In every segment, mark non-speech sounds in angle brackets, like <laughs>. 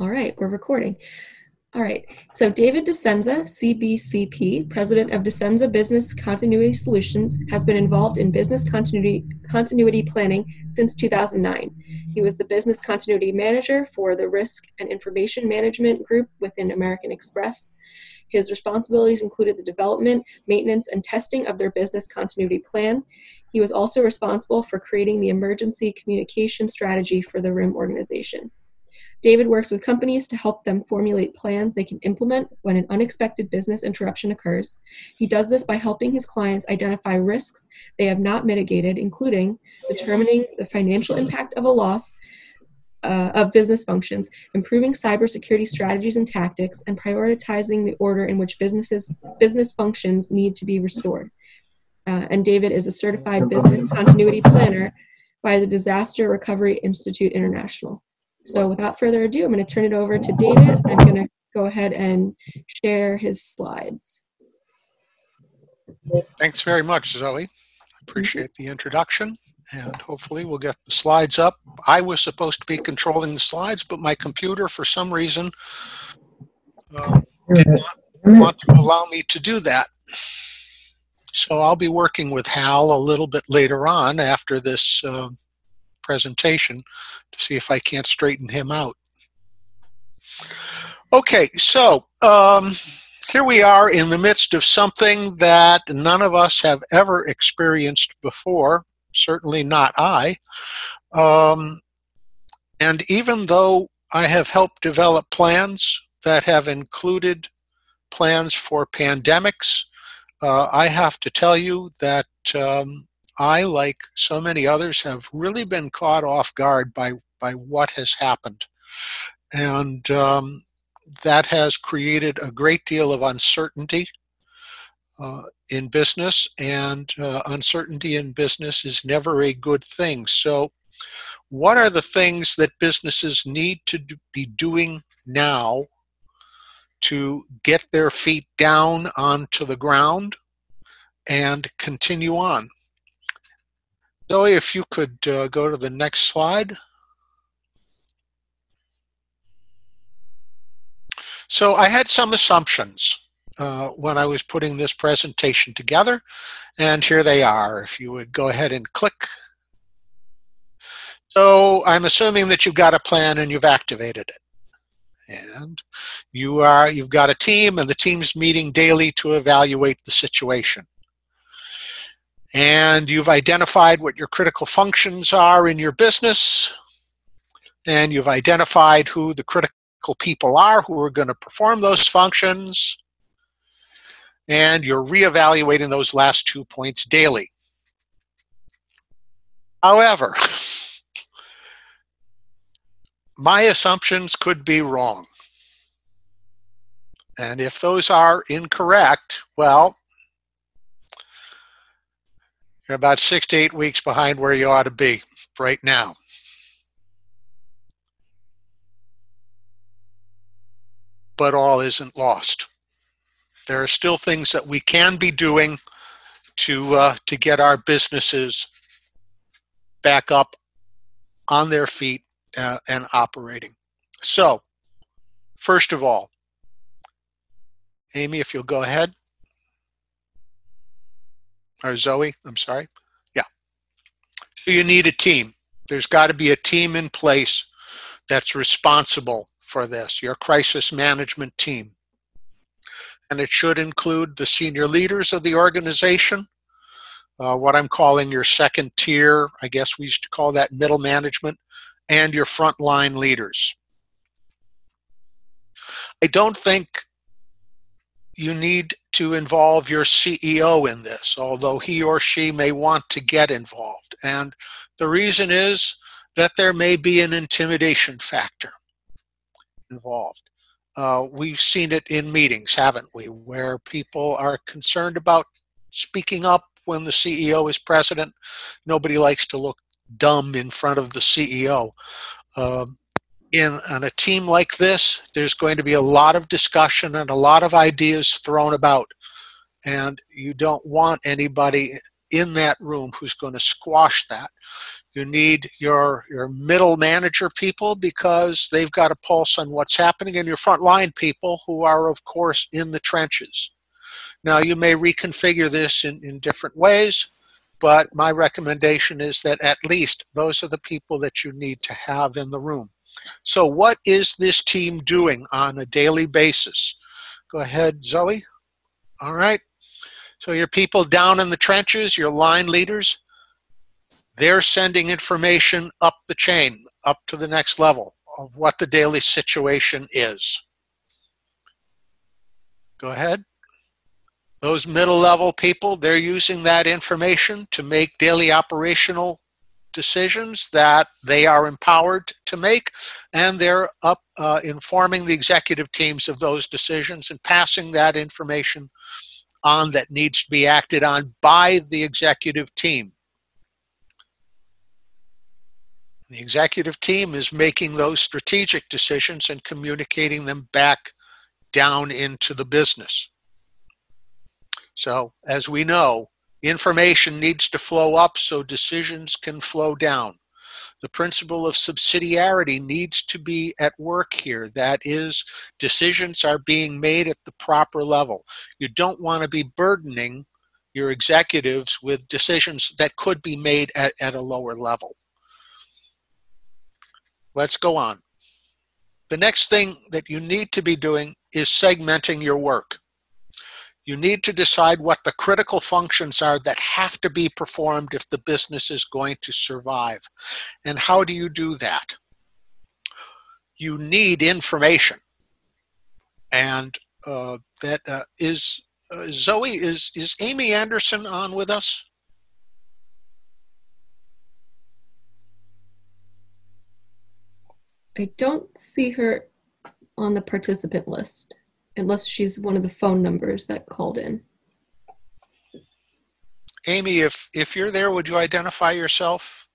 All right, we're recording. All right, so David Discenza, CBCP, president of Discenza Business Continuity Solutions, has been involved in business continuity, continuity planning since 2009. He was the business continuity manager for the Risk and Information Management Group within American Express. His responsibilities included the development, maintenance, and testing of their business continuity plan. He was also responsible for creating the emergency communication strategy for the RIM organization. David works with companies to help them formulate plans they can implement when an unexpected business interruption occurs. He does this by helping his clients identify risks they have not mitigated, including determining the financial impact of a loss uh, of business functions, improving cybersecurity strategies and tactics, and prioritizing the order in which businesses business functions need to be restored. Uh, and David is a certified business continuity planner by the Disaster Recovery Institute International. So without further ado, I'm going to turn it over to David. I'm going to go ahead and share his slides. Thanks very much, Zoe. I appreciate the introduction, and hopefully we'll get the slides up. I was supposed to be controlling the slides, but my computer, for some reason, uh, did not want to allow me to do that. So I'll be working with Hal a little bit later on after this uh, presentation to see if I can't straighten him out. Okay, so um, here we are in the midst of something that none of us have ever experienced before, certainly not I. Um, and even though I have helped develop plans that have included plans for pandemics, uh, I have to tell you that um, I, like so many others, have really been caught off guard by, by what has happened. And um, that has created a great deal of uncertainty uh, in business, and uh, uncertainty in business is never a good thing. So, what are the things that businesses need to be doing now to get their feet down onto the ground and continue on? Zoe, if you could uh, go to the next slide. So I had some assumptions uh, when I was putting this presentation together, and here they are. If you would go ahead and click. So I'm assuming that you've got a plan and you've activated it. And you are, you've got a team and the team's meeting daily to evaluate the situation and you've identified what your critical functions are in your business, and you've identified who the critical people are who are going to perform those functions, and you're reevaluating those last two points daily. However, <laughs> my assumptions could be wrong. And if those are incorrect, well, you're about six to eight weeks behind where you ought to be right now. But all isn't lost. There are still things that we can be doing to uh, to get our businesses back up on their feet uh, and operating. So, first of all, Amy, if you'll go ahead or Zoe, I'm sorry. Yeah. So you need a team. There's got to be a team in place that's responsible for this, your crisis management team. And it should include the senior leaders of the organization, uh, what I'm calling your second tier, I guess we used to call that middle management, and your frontline leaders. I don't think you need to involve your CEO in this, although he or she may want to get involved. And the reason is that there may be an intimidation factor involved. Uh, we've seen it in meetings, haven't we, where people are concerned about speaking up when the CEO is president. Nobody likes to look dumb in front of the CEO. Um, in on a team like this, there's going to be a lot of discussion and a lot of ideas thrown about. And you don't want anybody in that room who's going to squash that. You need your, your middle manager people because they've got a pulse on what's happening, and your frontline people who are, of course, in the trenches. Now, you may reconfigure this in, in different ways, but my recommendation is that at least those are the people that you need to have in the room. So, what is this team doing on a daily basis? Go ahead, Zoe. All right. So, your people down in the trenches, your line leaders, they're sending information up the chain, up to the next level of what the daily situation is. Go ahead. Those middle level people, they're using that information to make daily operational decisions that they are empowered to make, and they're up uh, informing the executive teams of those decisions and passing that information on that needs to be acted on by the executive team. The executive team is making those strategic decisions and communicating them back down into the business. So, as we know, information needs to flow up so decisions can flow down. The principle of subsidiarity needs to be at work here. That is, decisions are being made at the proper level. You don't want to be burdening your executives with decisions that could be made at, at a lower level. Let's go on. The next thing that you need to be doing is segmenting your work. You need to decide what the critical functions are that have to be performed if the business is going to survive. And how do you do that? You need information. And uh, that uh, is uh, Zoe, is, is Amy Anderson on with us? I don't see her on the participant list unless she's one of the phone numbers that called in. Amy, if, if you're there, would you identify yourself?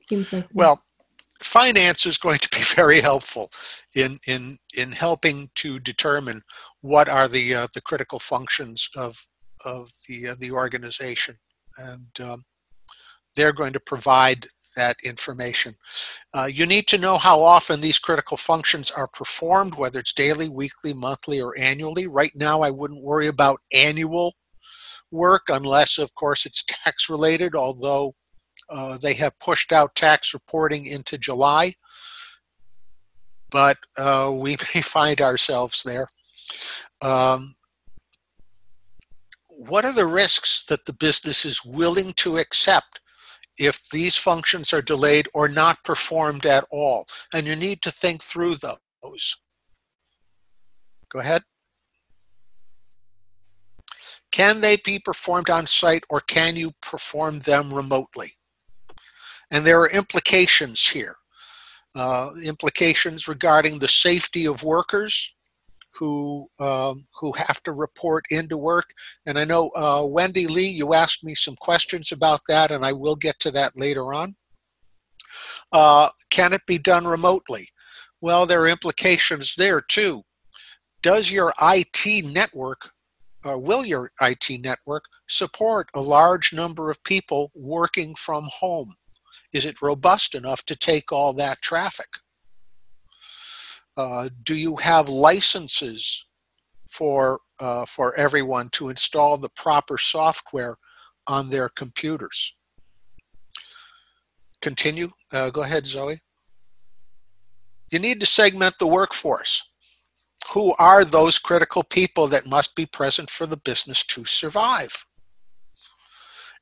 Seems like well, finance is going to be <laughs> very helpful in in in helping to determine what are the uh, the critical functions of of the uh, the organization and um, they're going to provide that information. Uh, you need to know how often these critical functions are performed, whether it's daily, weekly, monthly, or annually. Right now, I wouldn't worry about annual work unless, of course, it's tax related, although uh, they have pushed out tax reporting into July. But uh, <laughs> we may find ourselves there. Um, what are the risks that the business is willing to accept if these functions are delayed or not performed at all? And you need to think through those. Go ahead. Can they be performed on site or can you perform them remotely? And there are implications here. Uh, implications regarding the safety of workers, who um, who have to report into work. And I know uh, Wendy Lee, you asked me some questions about that, and I will get to that later on. Uh, can it be done remotely? Well, there are implications there too. Does your IT network, uh, will your IT network support a large number of people working from home? Is it robust enough to take all that traffic? Uh, do you have licenses for uh, for everyone to install the proper software on their computers? Continue. Uh, go ahead, Zoe. You need to segment the workforce. Who are those critical people that must be present for the business to survive?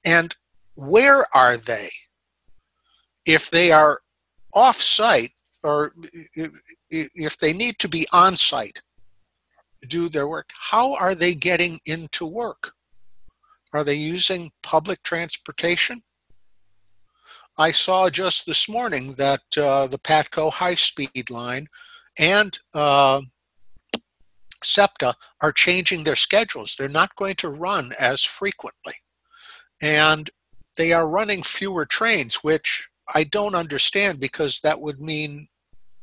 And where are they? If they are off site, or if they need to be on site to do their work, how are they getting into work? Are they using public transportation? I saw just this morning that uh, the Patco high speed line and uh, SEPTA are changing their schedules. They're not going to run as frequently. And they are running fewer trains, which I don't understand because that would mean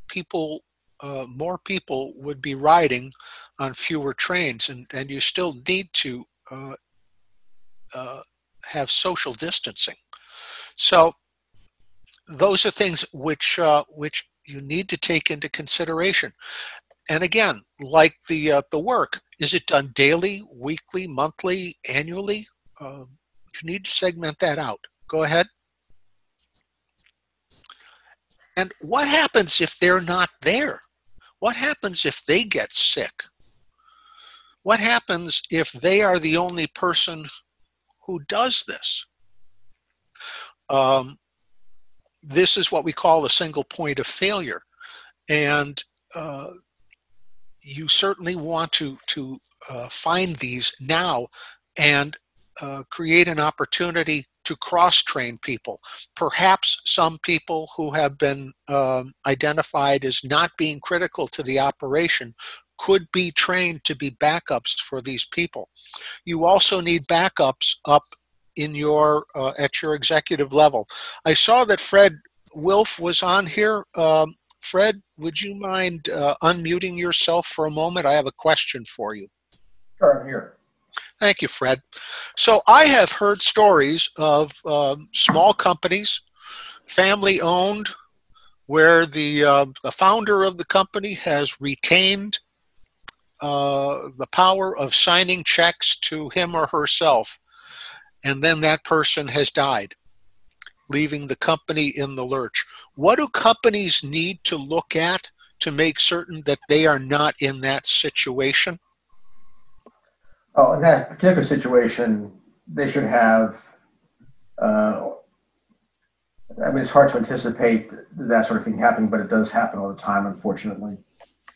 people, uh, more people would be riding on fewer trains, and, and you still need to uh, uh, have social distancing. So those are things which uh, which you need to take into consideration. And again, like the uh, the work, is it done daily, weekly, monthly, annually? Uh, you need to segment that out. Go ahead. And what happens if they're not there? What happens if they get sick? What happens if they are the only person who does this? Um, this is what we call a single point of failure. And uh, you certainly want to, to uh, find these now and uh, create an opportunity to cross train people. Perhaps some people who have been um, identified as not being critical to the operation could be trained to be backups for these people. You also need backups up in your uh, at your executive level. I saw that Fred Wilf was on here. Um, Fred, would you mind uh, unmuting yourself for a moment? I have a question for you. Sure, I'm here. Thank you, Fred. So I have heard stories of um, small companies, family owned, where the, uh, the founder of the company has retained uh, the power of signing checks to him or herself, and then that person has died, leaving the company in the lurch. What do companies need to look at to make certain that they are not in that situation? Oh, in that particular situation, they should have. Uh, I mean, it's hard to anticipate that sort of thing happening, but it does happen all the time, unfortunately.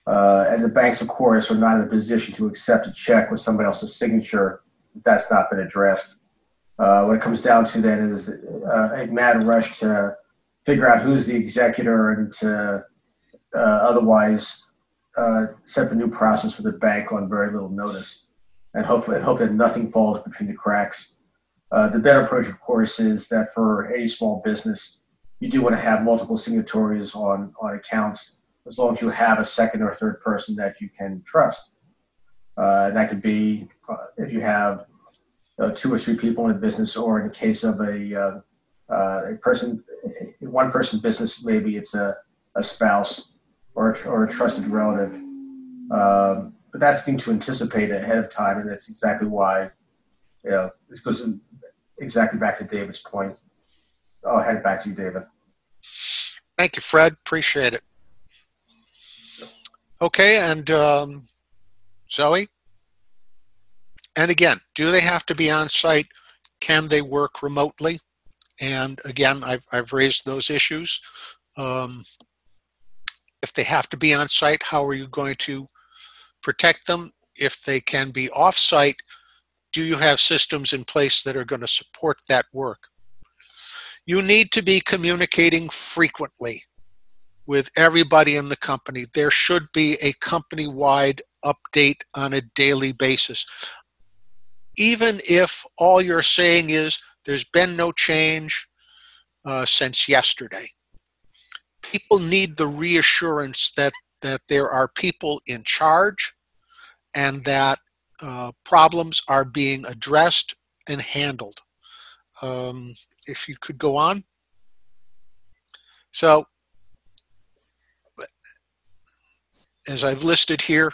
Uh, and the banks, of course, are not in a position to accept a check with somebody else's signature that's not been addressed. Uh, what it comes down to then is uh, a mad rush to figure out who's the executor and to uh, otherwise uh, set up a new process for the bank on very little notice and hopefully and hope that nothing falls between the cracks. Uh, the better approach, of course, is that for any small business, you do want to have multiple signatories on, on accounts as long as you have a second or third person that you can trust. Uh, that could be uh, if you have uh, two or three people in a business, or in the case of a, uh, uh, a person, one person business, maybe it's a, a spouse or a, or a trusted relative. Um, but that's thing to anticipate ahead of time, and that's exactly why, you know, this goes exactly back to David's point. I'll it back to you, David. Thank you, Fred. Appreciate it. Okay, and um, Zoe? And again, do they have to be on site? Can they work remotely? And again, I've, I've raised those issues. Um, if they have to be on site, how are you going to protect them. If they can be off-site, do you have systems in place that are going to support that work? You need to be communicating frequently with everybody in the company. There should be a company-wide update on a daily basis. Even if all you're saying is there's been no change uh, since yesterday. People need the reassurance that that there are people in charge and that uh, problems are being addressed and handled. Um, if you could go on. So, as I've listed here,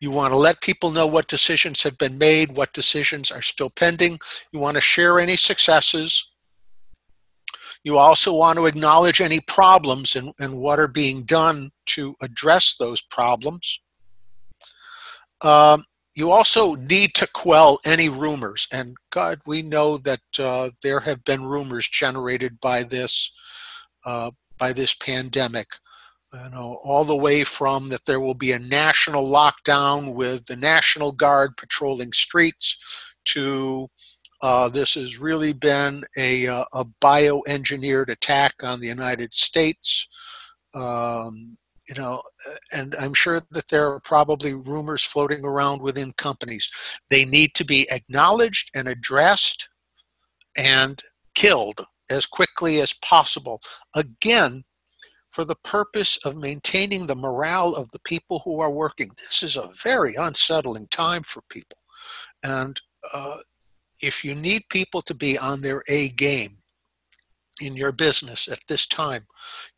you want to let people know what decisions have been made, what decisions are still pending. You want to share any successes. You also want to acknowledge any problems and, and what are being done to address those problems. Um, you also need to quell any rumors. And God, we know that uh, there have been rumors generated by this uh, by this pandemic. You know, all the way from that there will be a national lockdown with the National Guard patrolling streets to uh, this has really been a, uh, a bioengineered attack on the United States. Um, you know, and I'm sure that there are probably rumors floating around within companies. They need to be acknowledged and addressed and killed as quickly as possible. Again, for the purpose of maintaining the morale of the people who are working. This is a very unsettling time for people. And uh, if you need people to be on their A game in your business at this time,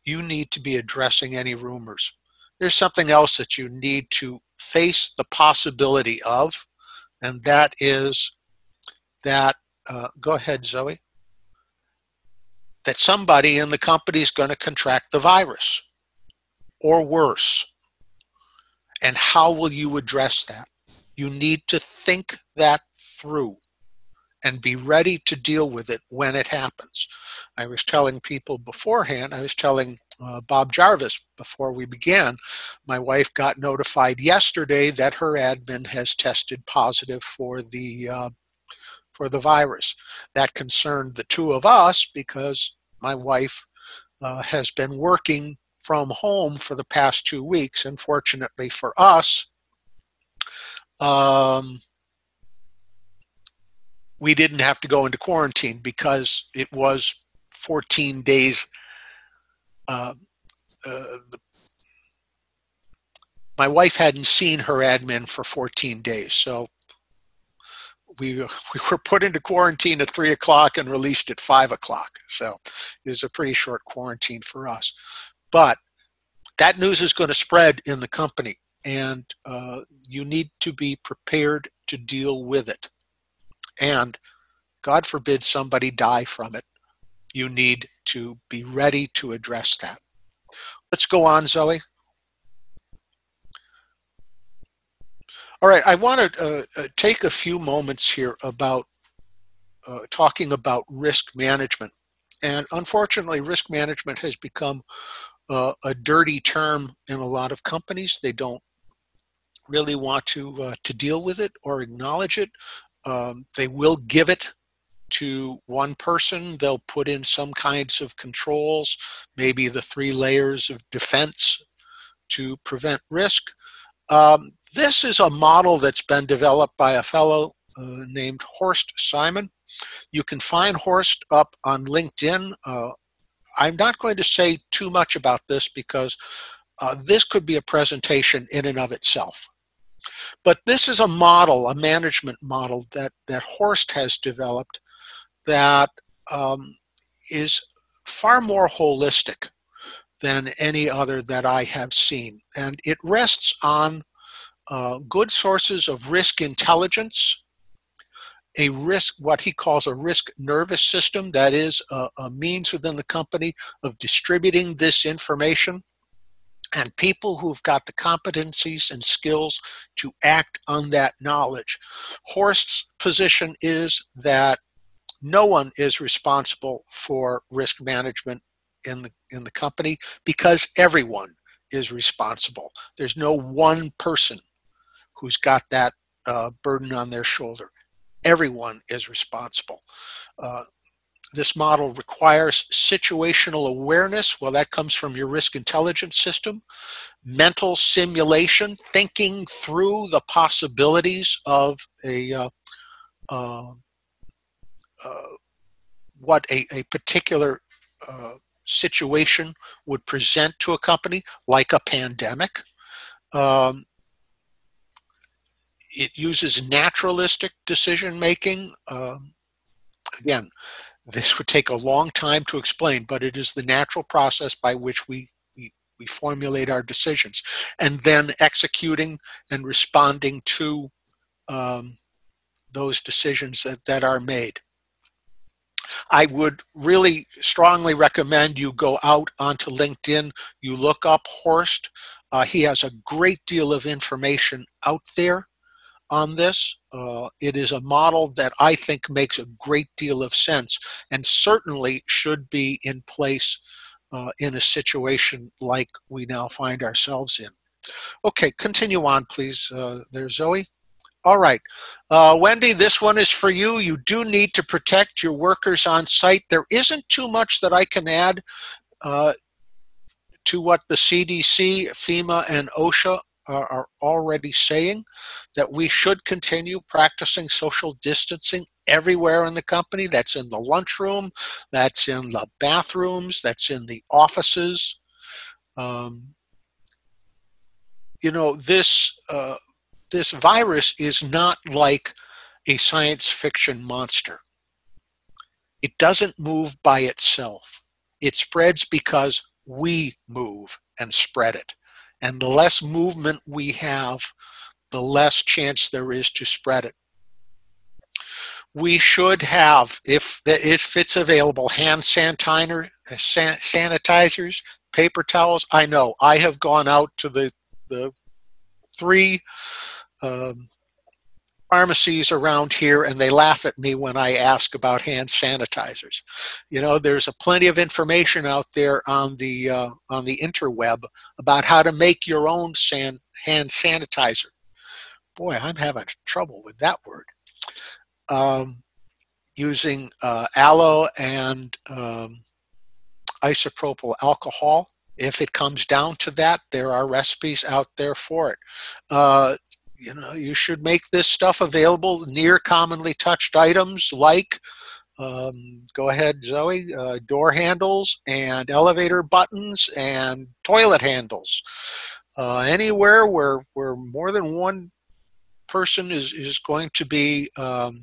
you need to be addressing any rumors. There's something else that you need to face the possibility of, and that is that, uh, go ahead, Zoe, that somebody in the company is going to contract the virus or worse. And how will you address that? You need to think that through and be ready to deal with it when it happens. I was telling people beforehand, I was telling uh, Bob Jarvis before we began, my wife got notified yesterday that her admin has tested positive for the uh, for the virus. That concerned the two of us because my wife uh, has been working from home for the past two weeks, and fortunately for us, um, we didn't have to go into quarantine because it was 14 days. Uh, uh, the, my wife hadn't seen her admin for 14 days, so we <laughs> we were put into quarantine at three o'clock and released at five o'clock. So it was a pretty short quarantine for us. But that news is going to spread in the company, and uh, you need to be prepared to deal with it and God forbid somebody die from it, you need to be ready to address that. Let's go on, Zoe. All right, I want to uh, uh, take a few moments here about uh, talking about risk management. And unfortunately, risk management has become uh, a dirty term in a lot of companies. They don't really want to uh, to deal with it or acknowledge it. Um, they will give it to one person. They'll put in some kinds of controls, maybe the three layers of defense to prevent risk. Um, this is a model that's been developed by a fellow uh, named Horst Simon. You can find Horst up on LinkedIn. Uh, I'm not going to say too much about this because uh, this could be a presentation in and of itself. But this is a model, a management model that, that Horst has developed that um, is far more holistic than any other that I have seen. And it rests on uh, good sources of risk intelligence, a risk, what he calls a risk nervous system, that is a, a means within the company of distributing this information and people who've got the competencies and skills to act on that knowledge. Horst's position is that no one is responsible for risk management in the in the company because everyone is responsible. There's no one person who's got that uh, burden on their shoulder. Everyone is responsible. Uh, this model requires situational awareness. Well, that comes from your risk intelligence system. Mental simulation, thinking through the possibilities of a uh, uh, uh, what a, a particular uh, situation would present to a company, like a pandemic. Um, it uses naturalistic decision making. Um, again, this would take a long time to explain, but it is the natural process by which we, we, we formulate our decisions and then executing and responding to um, those decisions that, that are made. I would really strongly recommend you go out onto LinkedIn. You look up Horst. Uh, he has a great deal of information out there on this. Uh, it is a model that I think makes a great deal of sense and certainly should be in place uh, in a situation like we now find ourselves in. Okay, continue on, please. Uh, there's Zoe. All right. Uh, Wendy, this one is for you. You do need to protect your workers on site. There isn't too much that I can add uh, to what the CDC, FEMA, and OSHA are already saying that we should continue practicing social distancing everywhere in the company. That's in the lunchroom, that's in the bathrooms, that's in the offices. Um, you know, this uh, this virus is not like a science fiction monster. It doesn't move by itself. It spreads because we move and spread it. And the less movement we have, the less chance there is to spread it. We should have, if, if it's available, hand sanitizer, sanitizers, paper towels. I know I have gone out to the, the three um, pharmacies around here and they laugh at me when I ask about hand sanitizers. You know, there's a plenty of information out there on the uh, on the interweb about how to make your own san- hand sanitizer. Boy, I'm having trouble with that word. Um, using uh, aloe and um, isopropyl alcohol. If it comes down to that, there are recipes out there for it. Uh, you know, you should make this stuff available near commonly touched items like, um, go ahead, Zoe, uh, door handles and elevator buttons and toilet handles. Uh, anywhere where, where more than one person is, is going to be um,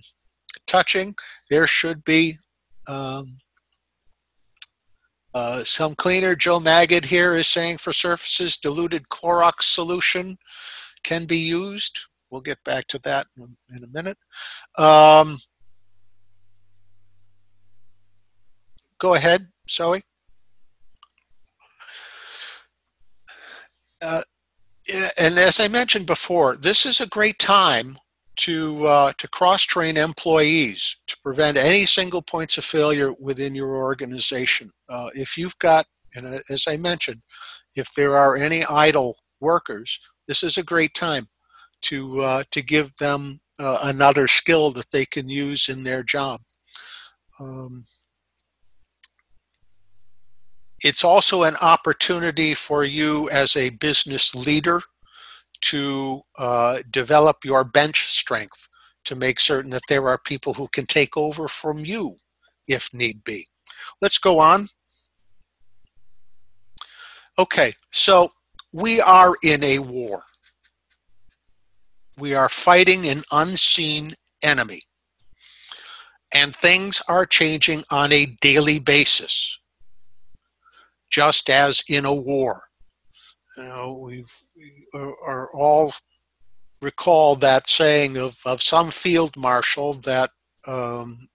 touching, there should be um, uh, some cleaner. Joe Magid here is saying for surfaces, diluted Clorox solution can be used. We'll get back to that in, a minute. Um, go ahead, Zoe. Uh, and as I mentioned before, this is a great time to uh, to cross train employees to prevent any single points of failure within your organization. Uh, if you've got, and as I mentioned, if there are any idle workers, this is a great time to uh, to give them uh, another skill that they can use in their job. Um, it's also an opportunity for you as a business leader to uh, develop your bench strength to make certain that there are people who can take over from you if need be. Let's go on. Okay, so we are in a war. We are fighting an unseen enemy. And things are changing on a daily basis, just as in a war. You know, we are all recall that saying of, of some field marshal that um,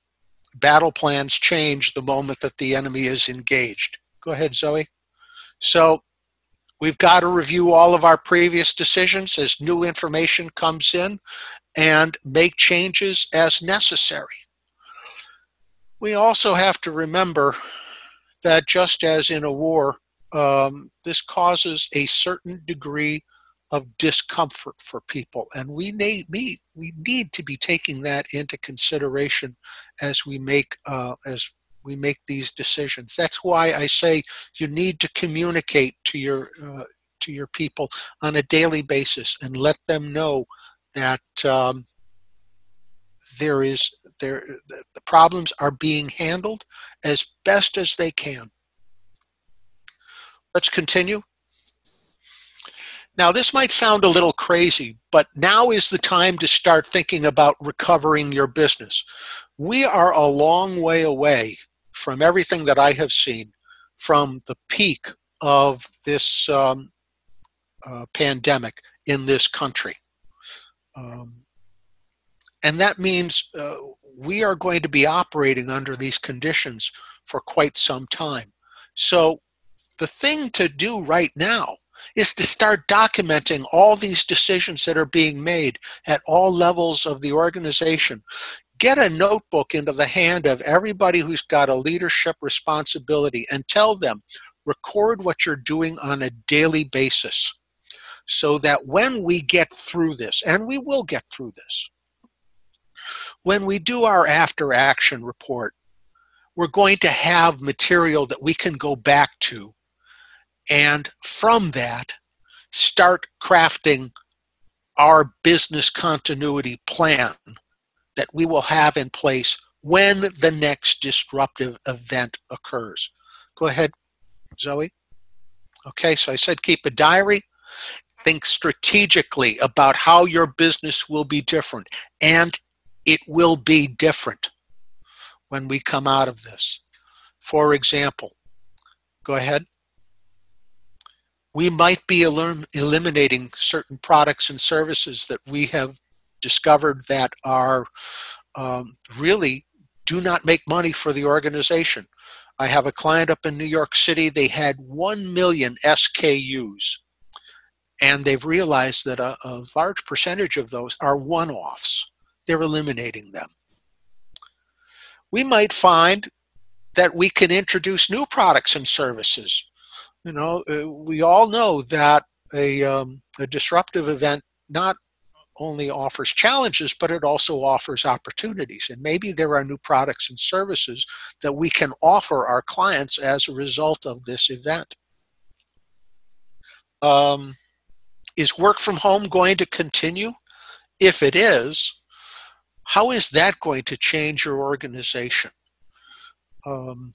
battle plans change the moment that the enemy is engaged. Go ahead, Zoe. So We've got to review all of our previous decisions as new information comes in and make changes as necessary. We also have to remember that just as in a war, um, this causes a certain degree of discomfort for people, and we need, we need to be taking that into consideration as we make uh, as we make these decisions. That's why I say you need to communicate to your uh, to your people on a daily basis and let them know that um, there is there the problems are being handled as best as they can. Let's continue. Now, this might sound a little crazy, but now is the time to start thinking about recovering your business. We are a long way away from everything that I have seen from the peak of this um, uh, pandemic in this country. Um, and that means uh, we are going to be operating under these conditions for quite some time. So the thing to do right now is to start documenting all these decisions that are being made at all levels of the organization get a notebook into the hand of everybody who's got a leadership responsibility and tell them record what you're doing on a daily basis so that when we get through this, and we will get through this, when we do our after action report, we're going to have material that we can go back to and from that start crafting our business continuity plan that we will have in place when the next disruptive event occurs. Go ahead, Zoe. Okay, so I said keep a diary. Think strategically about how your business will be different and it will be different when we come out of this. For example, go ahead. We might be elim eliminating certain products and services that we have discovered that are um, really do not make money for the organization. I have a client up in New York City, they had 1 million SKUs, and they've realized that a, a large percentage of those are one offs. They're eliminating them. We might find that we can introduce new products and services. You know, uh, we all know that a, um, a disruptive event not only offers challenges, but it also offers opportunities. And maybe there are new products and services that we can offer our clients as a result of this event. Um, is work from home going to continue? If it is, how is that going to change your organization? Um,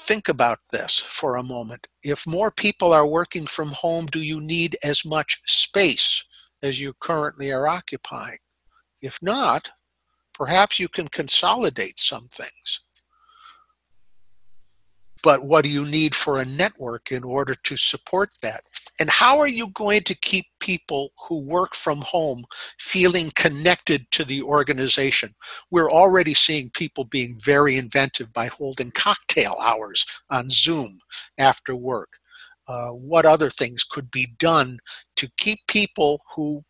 think about this for a moment. If more people are working from home, do you need as much space as you currently are occupying? If not, perhaps you can consolidate some things. But what do you need for a network in order to support that? And how are you going to keep people who work from home feeling connected to the organization? We're already seeing people being very inventive by holding cocktail hours on Zoom after work. Uh, what other things could be done to keep people who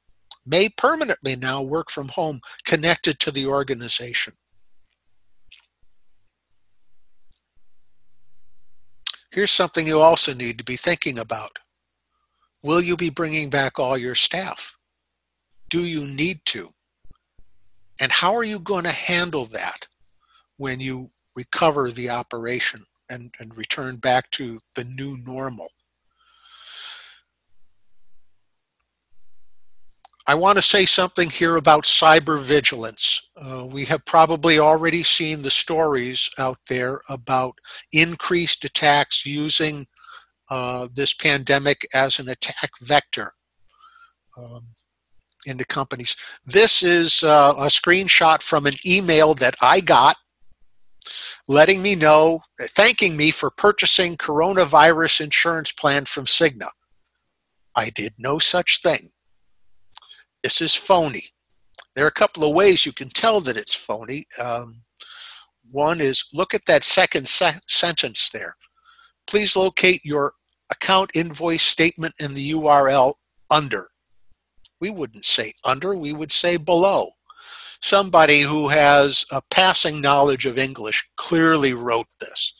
may permanently now work from home connected to the organization? Here's something you also need to be thinking about. Will you be bringing back all your staff? Do you need to? And how are you going to handle that when you recover the operation and, and return back to the new normal? I want to say something here about cyber vigilance. Uh, we have probably already seen the stories out there about increased attacks using uh, this pandemic as an attack vector um, into companies. This is uh, a screenshot from an email that I got letting me know, thanking me for purchasing coronavirus insurance plan from Cigna. I did no such thing. This is phony. There are a couple of ways you can tell that it's phony. Um, one is look at that second se sentence there please locate your account invoice statement in the URL under. We wouldn't say under, we would say below. Somebody who has a passing knowledge of English clearly wrote this.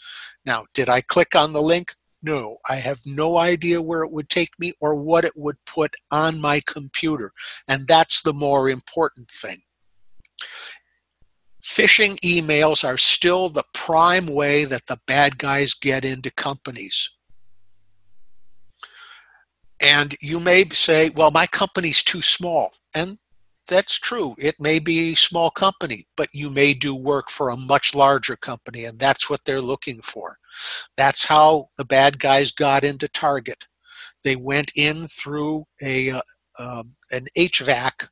Now, did I click on the link? No, I have no idea where it would take me or what it would put on my computer. And that's the more important thing. Phishing emails are still the prime way that the bad guys get into companies. And you may say, well, my company's too small. And that's true. It may be a small company, but you may do work for a much larger company, and that's what they're looking for. That's how the bad guys got into Target. They went in through a uh, um, an HVAC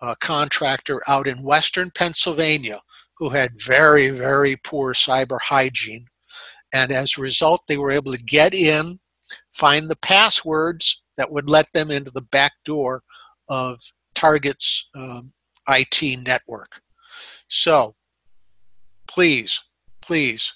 uh, contractor out in western Pennsylvania who had very, very poor cyber hygiene. And as a result, they were able to get in, find the passwords that would let them into the back door of Target's um, IT network. So please, please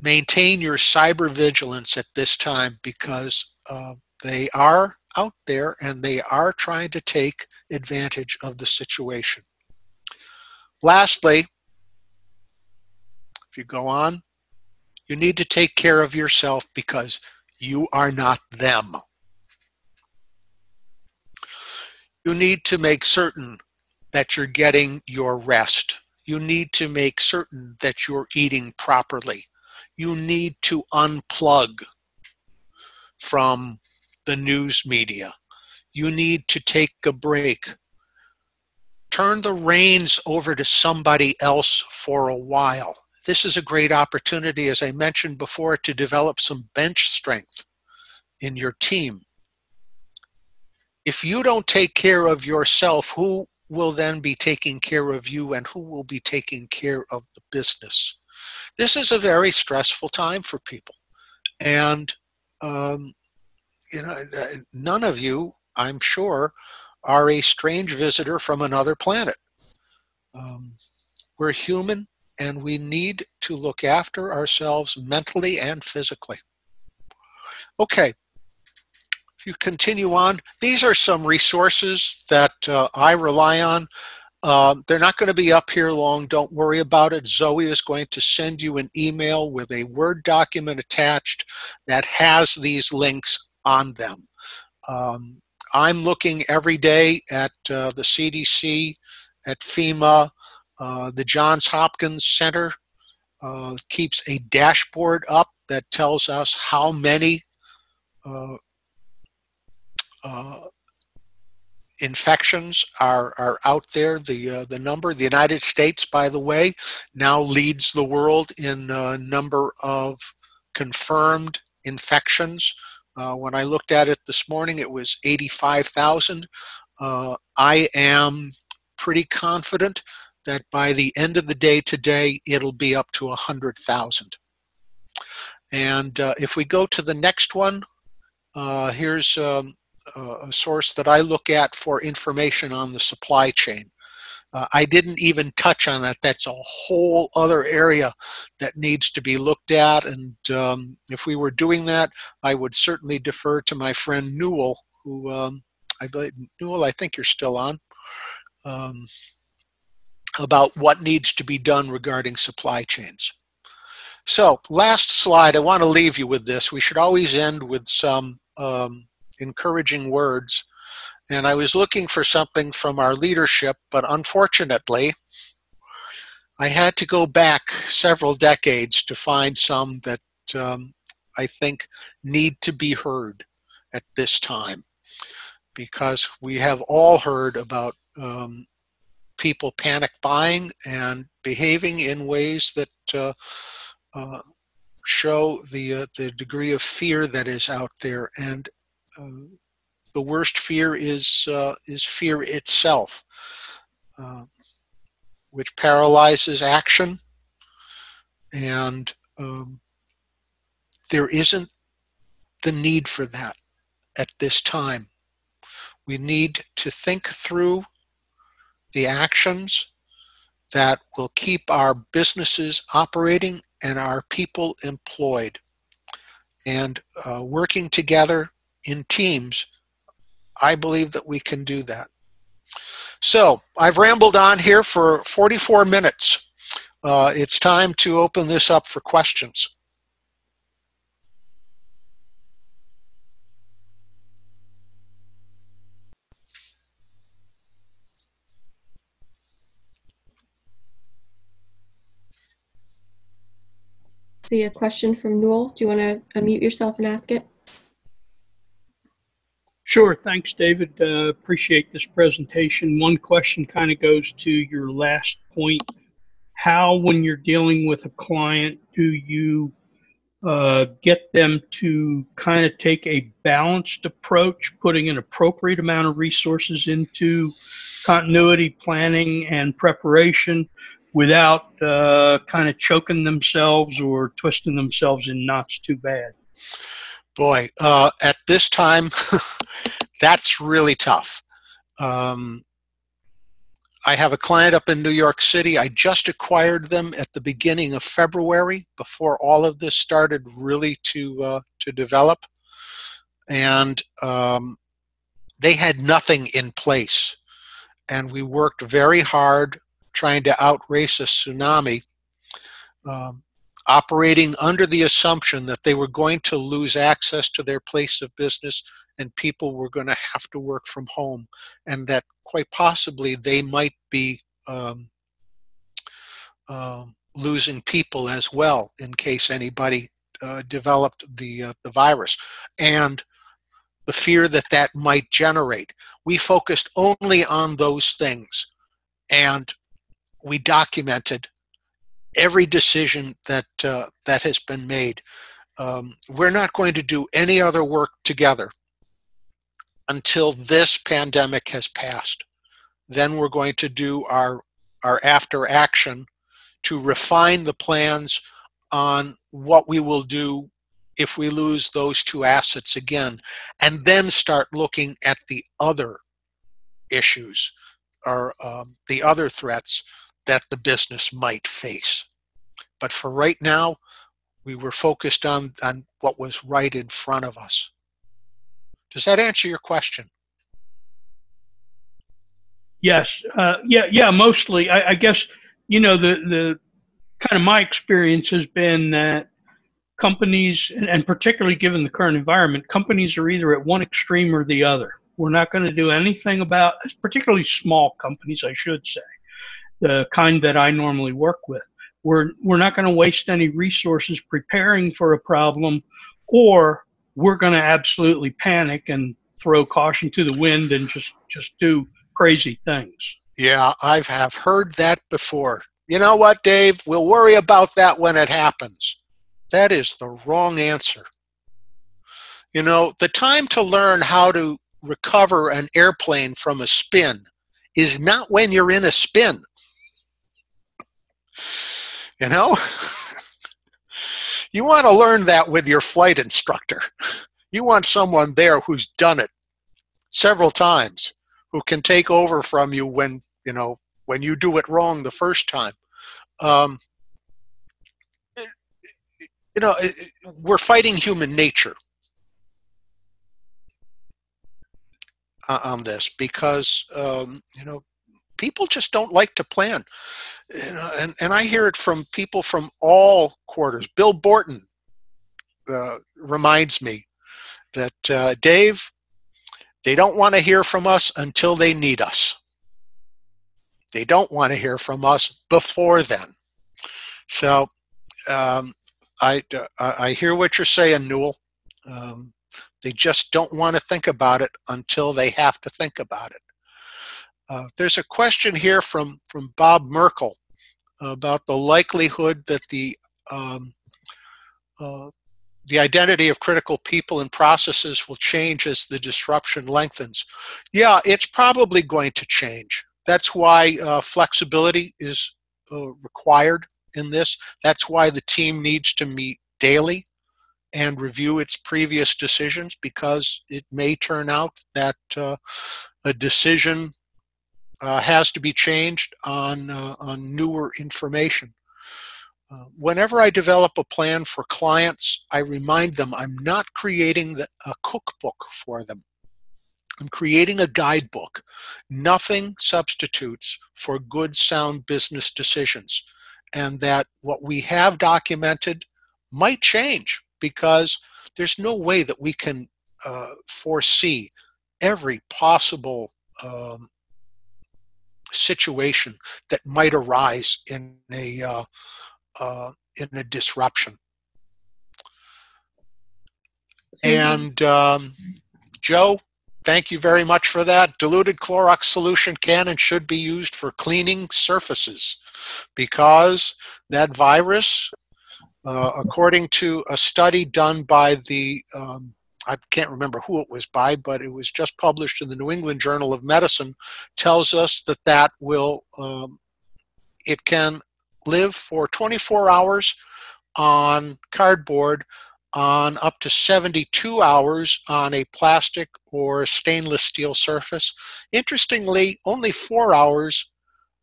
maintain your cyber vigilance at this time because uh, they are out there and they are trying to take advantage of the situation. Lastly, if you go on, you need to take care of yourself because you are not them. You need to make certain that you're getting your rest. You need to make certain that you're eating properly. You need to unplug from the news media. You need to take a break. Turn the reins over to somebody else for a while. This is a great opportunity, as I mentioned before, to develop some bench strength in your team. If you don't take care of yourself, who will then be taking care of you and who will be taking care of the business. This is a very stressful time for people. And, um, you know, uh, none of you, I'm sure, are a strange visitor from another planet. Um, we're human and we need to look after ourselves mentally and physically. Okay, you continue on, these are some resources that uh, I rely on. Um, they're not going to be up here long. Don't worry about it. Zoe is going to send you an email with a Word document attached that has these links on them. Um, I'm looking every day at uh, the CDC, at FEMA, uh, the Johns Hopkins Center uh, keeps a dashboard up that tells us how many uh, infections are, are out there. The, uh, the number, the United States, by the way, now leads the world in uh, number of confirmed infections. Uh, when I looked at it this morning, it was 85,000. Uh, I am pretty confident that by the end of the day today, it'll be up to 100,000. And uh, if we go to the next one, uh, here's um, a source that I look at for information on the supply chain. Uh, I didn't even touch on that. That's a whole other area that needs to be looked at. And um, if we were doing that, I would certainly defer to my friend Newell, who um, I believe, Newell, I think you're still on, um, about what needs to be done regarding supply chains. So, last slide, I want to leave you with this. We should always end with some um, encouraging words. And I was looking for something from our leadership, but unfortunately, I had to go back several decades to find some that um, I think need to be heard at this time because we have all heard about um, people panic buying and behaving in ways that uh, uh, show the uh, the degree of fear that is out there and um, the worst fear is uh, is fear itself, uh, which paralyzes action, and um, there isn't the need for that at this time. We need to think through the actions that will keep our businesses operating and our people employed. And uh, working together in teams, I believe that we can do that. So I've rambled on here for 44 minutes. Uh, it's time to open this up for questions. See a question from Newell. Do you want to unmute yourself and ask it? Sure. Thanks, David. Uh, appreciate this presentation. One question kind of goes to your last point. How, when you're dealing with a client, do you uh, get them to kind of take a balanced approach, putting an appropriate amount of resources into continuity planning and preparation without uh, kind of choking themselves or twisting themselves in knots too bad? Boy, uh, at this time, <laughs> that's really tough. Um, I have a client up in New York City. I just acquired them at the beginning of February, before all of this started really to uh, to develop, and um, they had nothing in place. And we worked very hard trying to outrace a tsunami. Um, operating under the assumption that they were going to lose access to their place of business and people were going to have to work from home, and that quite possibly they might be um, uh, losing people as well in case anybody uh, developed the uh, the virus, and the fear that that might generate. We focused only on those things, and we documented every decision that uh, that has been made. Um, we're not going to do any other work together until this pandemic has passed. then we're going to do our, our after action to refine the plans on what we will do if we lose those two assets again, and then start looking at the other issues or um, the other threats that the business might face. But for right now, we were focused on, on what was right in front of us. Does that answer your question? Yes. Uh, yeah. Yeah. Mostly, I, I guess you know the the kind of my experience has been that companies, and particularly given the current environment, companies are either at one extreme or the other. We're not going to do anything about, particularly small companies, I should say, the kind that I normally work with. We're, we're not going to waste any resources preparing for a problem, or we're going to absolutely panic and throw caution to the wind and just, just do crazy things. Yeah, I have have heard that before. You know what, Dave? We'll worry about that when it happens. That is the wrong answer. You know, the time to learn how to recover an airplane from a spin is not when you're in a spin. You know? you want to learn that with your flight instructor. You want someone there who's done it several times, who can take over from you when, you know, when you do it wrong the first time. Um, you know, we're fighting human nature on this because, um, you know, people just don't like to plan. Know, and, and I hear it from people from all quarters. Bill Borton uh, reminds me that, uh, Dave, they don't want to hear from us until they need us. They don't want to hear from us before then. So um, I, I hear what you're saying, Newell. Um, they just don't want to think about it until they have to think about it. Uh, there's a question here from, from Bob Merkel about the likelihood that the um, uh, the identity of critical people and processes will change as the disruption lengthens. Yeah, it's probably going to change. That's why uh, flexibility is uh, required in this. That's why the team needs to meet daily and review its previous decisions because it may turn out that uh, a decision uh, has to be changed on, uh, on newer information. Uh, whenever I develop a plan for clients, I remind them I'm not creating the, a cookbook for them. I'm creating a guidebook. Nothing substitutes for good, sound business decisions and that what we have documented might change because there's no way that we can uh, foresee every possible um, situation that might arise in a uh, uh, in a disruption. And um, Joe, thank you very much for that. Diluted Clorox solution can and should be used for cleaning surfaces because that virus, uh, according to a study done by the, um, I can't remember who it was by, but it was just published in the New England Journal of Medicine, tells us that that will, um, it can live for 24 hours on cardboard on up to 72 hours on a plastic or stainless steel surface. Interestingly, only four hours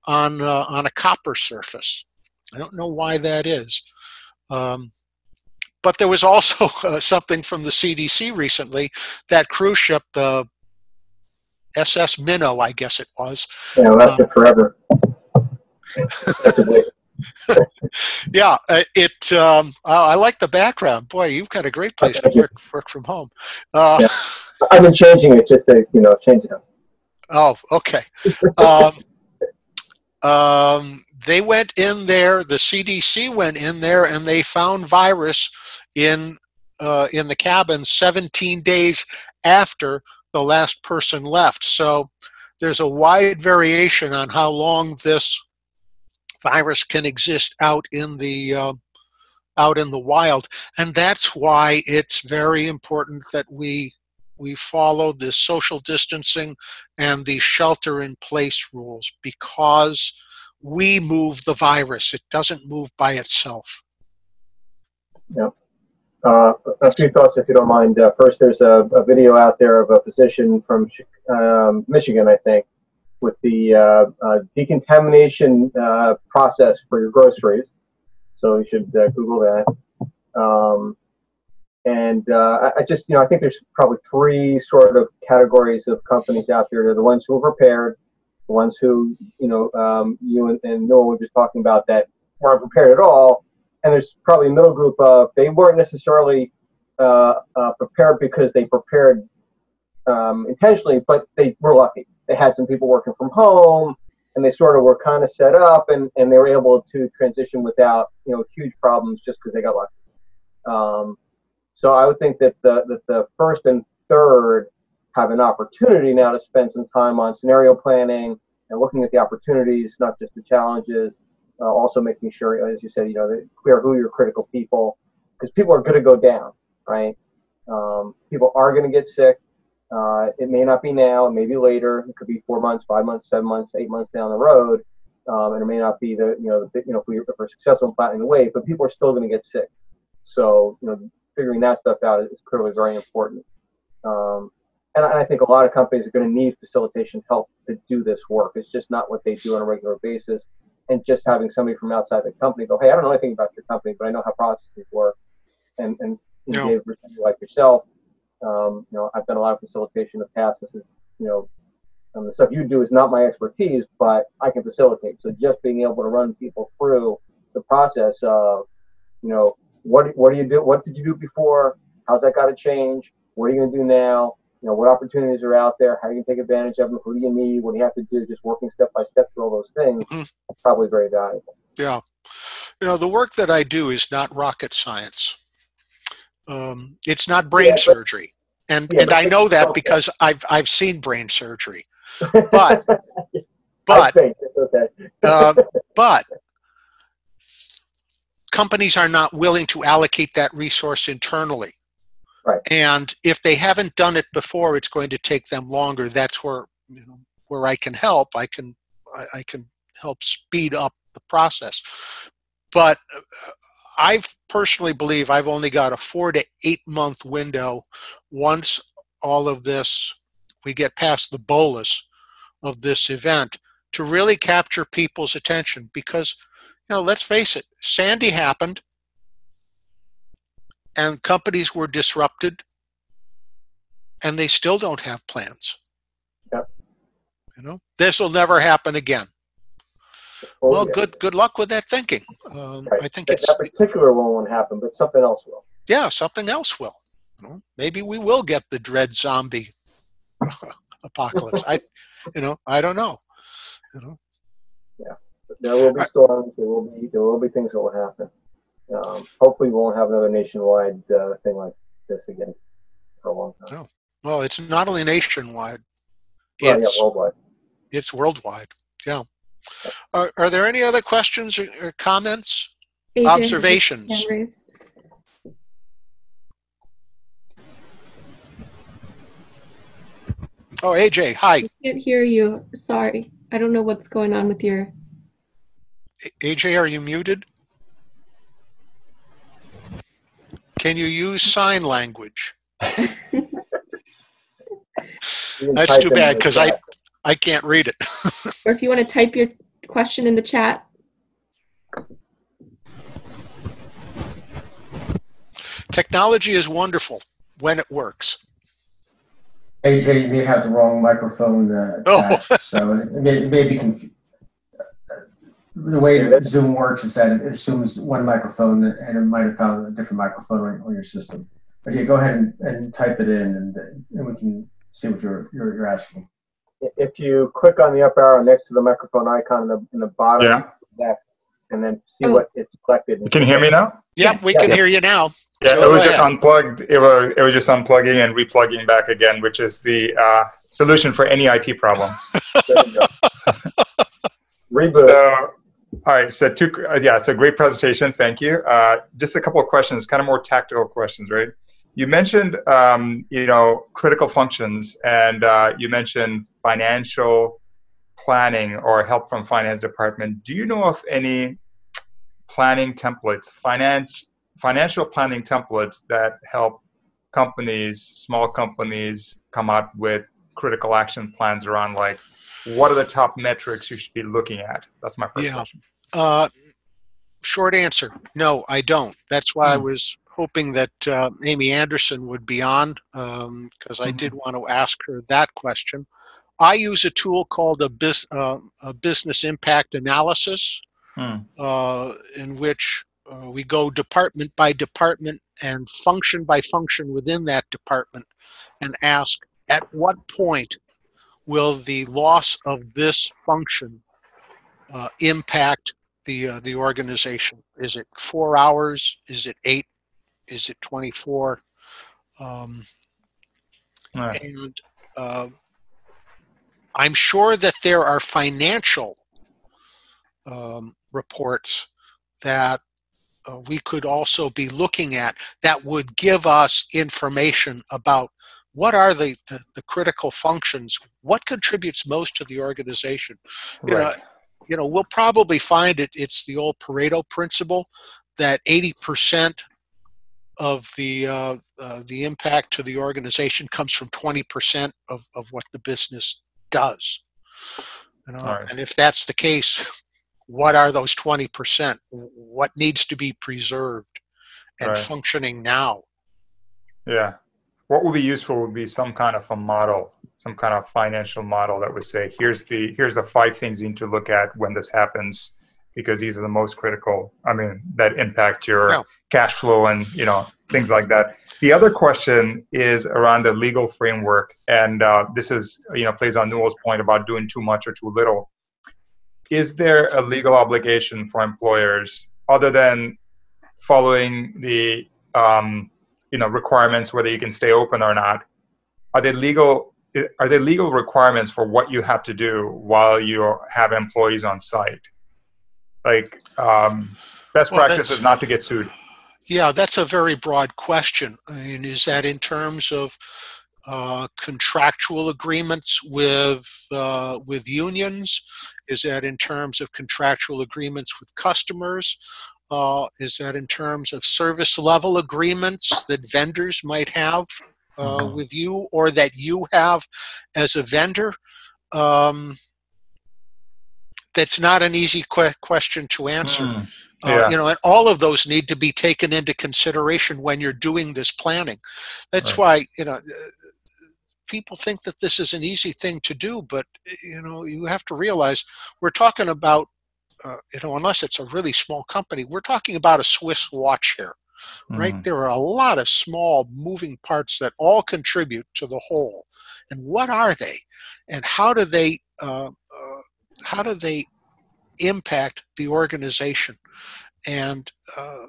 on, uh, on a copper surface. I don't know why that is. Um, but there was also <laughs> uh, something from the CDC recently that cruise ship, the SS Minnow, I guess it was. Yeah, lasted um, forever. <laughs> yeah, uh, it. Um, I like the background. Boy, you've got a great place to work work from home. Uh, yeah. I've been changing it just to you know change it up. Oh, okay. Um, <laughs> um, they went in there, the CDC went in there, and they found virus in uh, in the cabin 17 days after the last person left. So there's a wide variation on how long this virus can exist out in the uh, out in the wild, and that's why it's very important that we we follow the social distancing and the shelter in place rules because we move the virus. It doesn't move by itself. Yeah. Uh, a few thoughts, if you don't mind. Uh, first, there's a, a, video out there of a physician from um, Michigan, I think, with the uh, uh decontamination uh, process for your groceries. So you should uh, Google that. Um, and I, I just, you know, I think there's probably three sort of categories of companies out there. They're the ones who are prepared, the ones who, you know, um, you and, and Noah were just talking about that weren't prepared at all, and there's probably a middle group of they weren't necessarily uh, uh, prepared because they prepared um, intentionally, but they were lucky. They had some people working from home, and they sort of were kind of set up, and, and they were able to transition without you know huge problems just because they got lucky. Um, so I would think that the that the first and third have an opportunity now to spend some time on scenario planning and looking at the opportunities, not just the challenges, uh, also making sure, as you said, you know, clear who your critical people, because people are going to go down, right? Um, people are going to get sick. Uh, it may not be now, it may be later. It could be four months, five months, seven months, eight months down the road, um, and it may not be the you know the, you know if, we, if we're successful in flattening the wave, but people are still going to get sick. So you know, figuring that stuff out is clearly very important. Um, and I think a lot of companies are going to need facilitation help to do this work. It's just not what they do on a regular basis and just having somebody from outside the company go, hey, I don't know anything about your company, but I know how processes work, and and no. like yourself, um, you know, I've done a lot of facilitation in the past. This is, you know, um, the stuff you do is not my expertise, but I can facilitate. So just being able to run people through the process of, you know, what what do you do? What did you do before? How's that got to change? What are you going to do now? You know, what opportunities are out there, how you can take advantage of them, who do you need, what do you have to do, just working step by step through all those things, mm-hmm. probably very valuable. Yeah. You know, the work that I do is not rocket science. Um, it's not brain yeah, but, surgery. And, yeah, and I know that because I've, I've seen brain surgery. <laughs> But, but, okay. uh, <laughs> but companies are not willing to allocate that resource internally. Right. And if they haven't done it before, it's going to take them longer. That's where you know where I can help. I can I, I can help speed up the process. But uh, I personally believe I've only got a four to eight month window. Once all of this we get past the bolus of this event to really capture people's attention because you know let's face it sandy happened and companies were disrupted and they still don't have plans. Yep. You know, this will never happen again. Oh, well, yeah. good good luck with that thinking. Um, right. I think that, it's that particular one won't happen, but something else will. Yeah, something else will. You know, maybe we will get the dread zombie <laughs> apocalypse. I, you know, I don't know. You know. Yeah, there will be storms. There will be there will be things that will happen. Um, hopefully, we won't have another nationwide uh, thing like this again for a long time. No. Well, it's not only nationwide. Well, it's, yeah, worldwide. It's worldwide. Yeah. Are, are there any other questions or, or comments? Observations? Oh, AJ, hi. I can't hear you. Sorry. I don't know what's going on with your. AJ, are you muted? Can you use sign language? <laughs> That's too bad because I I can't read it. <laughs> or if you want to type your question in the chat. Technology is wonderful when it works. AJ, you may have the wrong microphone. Uh, oh. so it may, it may be confused the way Zoom works is that it assumes one microphone and it might have found a different microphone on, on your system. But yeah, go ahead and, and type it in and, and we can see what you're, you're, you're, asking. If you click on the up arrow next to the microphone icon in the, in the bottom yeah. left and then see oh. what it's selected. Can you hear me now? Yep, we can hear you now. Yeah, so it was just unplugged. It was it was just unplugging and replugging back again, which is the uh, solution for any IT problem. <laughs> Reboot. So, all right, so two, uh, yeah, it's a great presentation. Thank you. Uh, just a couple of questions, kind of more tactical questions, right? you mentioned, um, you know, critical functions, and uh, you mentioned financial planning or help from finance department. Do you know of any planning templates, finance, financial planning templates that help companies, small companies, come up with critical action plans around like what are the top metrics you should be looking at? That's my first Yeah. question. Uh, short answer, no, I don't. That's why I Hmm. was hoping that uh, Amy Anderson would be on because I did want to ask her that question. I use a tool called a, bus- uh, a business impact analysis, Hmm. uh, in which uh, we go department by department and function by function within that department and ask at what point will the loss of this function uh, impact the uh, the organization? Is it four hours? Is it eight? Is it twenty four? Um, Right. and uh, I'm sure that there are financial um, reports that uh, we could also be looking at that would give us information about what are the, the, the critical functions, what contributes most to the organization. You know, Right. you know, we'll probably find it. It's the old Pareto principle that 80% of the uh, uh, the impact to the organization comes from 20% of, of what the business does. You know, Right. and if that's the case, what are those 20%? What needs to be preserved and Right. functioning now? Yeah. What would be useful would be some kind of a model, some kind of financial model that would say, here's the here's the five things you need to look at when this happens, because these are the most critical. I mean, that impact your Yeah. cash flow and you know things like that. The other question is around the legal framework, and uh, this is you know plays on Newell's point about doing too much or too little. Is there a legal obligation for employers other than following the um, you know requirements whether you can stay open or not are there legal are there legal requirements for what you have to do while you have employees on site like um, best Well, practice is not to get sued Yeah, that's a very broad question. I mean, is that in terms of uh, contractual agreements with uh, with unions? Is that in terms of contractual agreements with customers? Uh, is that in terms of service level agreements that vendors might have uh, Mhm. with you, or that you have as a vendor? Um, that's not an easy que- question to answer. Mm, Uh, Yeah. you know, and all of those need to be taken into consideration when you're doing this planning. That's Right. why you know uh, people think that this is an easy thing to do, but you know you have to realize we're talking about uh, you know unless it's a really small company, we're talking about a Swiss watch here, right? mm, There are a lot of small moving parts that all contribute to the whole, and what are they, and how do they uh, uh, how do they impact the organization? And uh,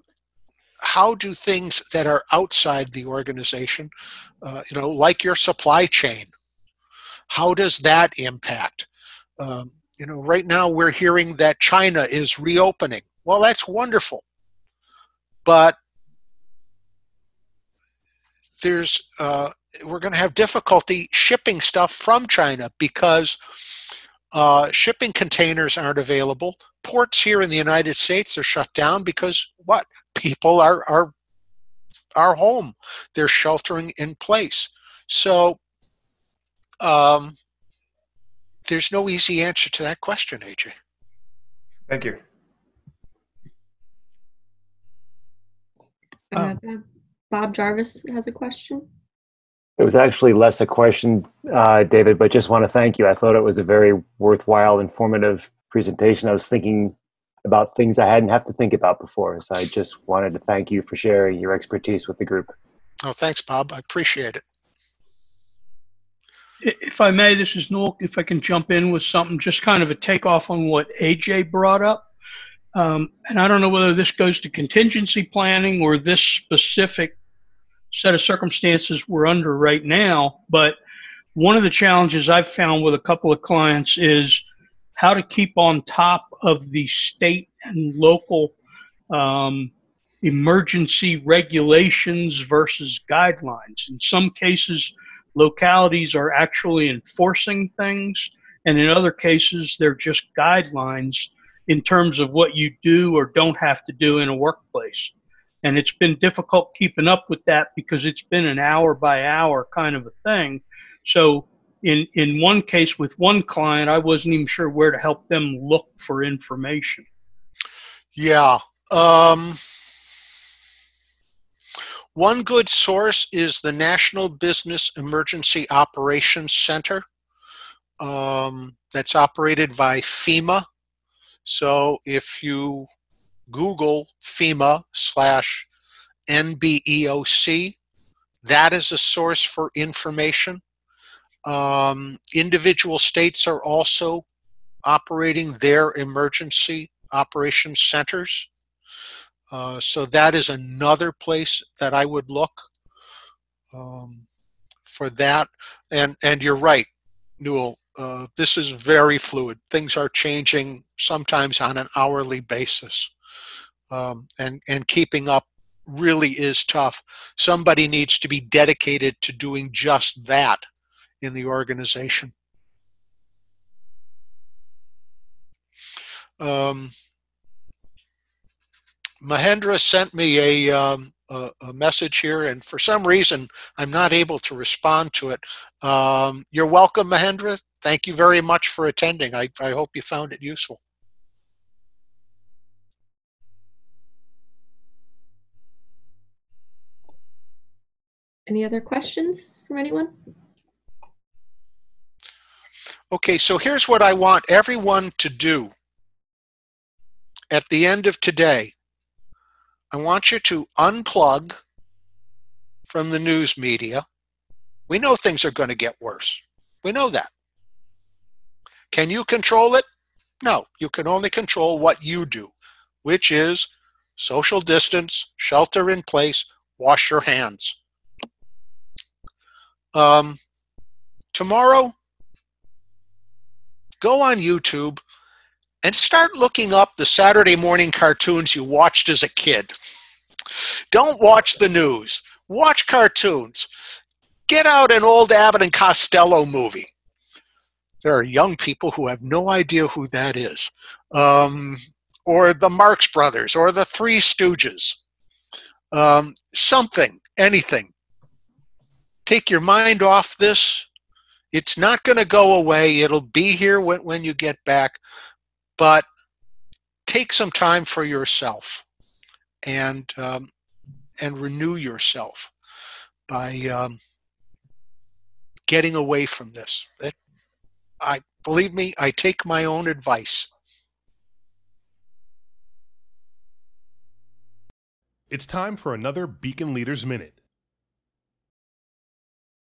how do things that are outside the organization uh, you know like your supply chain how does that impact um, you know right now we're hearing that china is reopening well that's wonderful but there's uh, we're going to have difficulty shipping stuff from china because uh, shipping containers aren't available. Ports here in the United States are shut down because what? People are are are home. They're sheltering in place. So um, there's no easy answer to that question, AJ. thank you Uh, Bob Jarvis has a question. It was actually less a question, uh, David, but just want to thank you. I thought it was a very worthwhile, informative presentation. I was thinking about things I hadn't have to think about before. So I just wanted to thank you for sharing your expertise with the group. Oh, thanks, Bob. I appreciate it. If I may, this is Noel. If I can jump in with something, just kind of a takeoff on what AJ brought up. Um, and I don't know whether this goes to contingency planning or this specific set of circumstances we're under right now. But one of the challenges I've found with a couple of clients is how to keep on top of the state and local um, emergency regulations versus guidelines. In some cases, localities are actually enforcing things, and in other cases, they're just guidelines in terms of what you do or don't have to do in a workplace. And it's been difficult keeping up with that because it's been an hour by hour kind of a thing. So in in one case with one client, I wasn't even sure where to help them look for information. Yeah. Um, one good source is the National Business Emergency Operations Center. Um, that's operated by FEMA. So if you Google FEMA slash NBEOC, that is a source for information. Um, individual states are also operating their emergency operations centers. Uh, so that is another place that I would look um, for that. And and you're right, Newell. Uh, this is very fluid. Things are changing sometimes on an hourly basis, um, and and keeping up really is tough. Somebody needs to be dedicated to doing just that in the organization. Um, Mahendra sent me a, um, a, a, message here, and for some reason, I'm not able to respond to it. Um, you're welcome, Mahendra. Thank you very much for attending. I, I hope you found it useful. Any other questions from anyone? Okay, so here's what I want everyone to do at the end of today. I want you to unplug from the news media. We know things are going to get worse. We know that. Can you control it? No, you can only control what you do, which is social distance, shelter in place, wash your hands. Um, tomorrow, go on YouTube and start looking up the Saturday morning cartoons you watched as a kid. Don't watch the news. Watch cartoons. Get out an old Abbott and Costello movie. There are young people who have no idea who that is. Um, or the Marx Brothers, or the Three Stooges. Um, something, anything. Take your mind off this it's not going to go away. It'll be here when, when you get back. But take some time for yourself and um, and renew yourself by um, getting away from this. It, I believe me, I take my own advice. It's time for another Beacon Leaders Minute.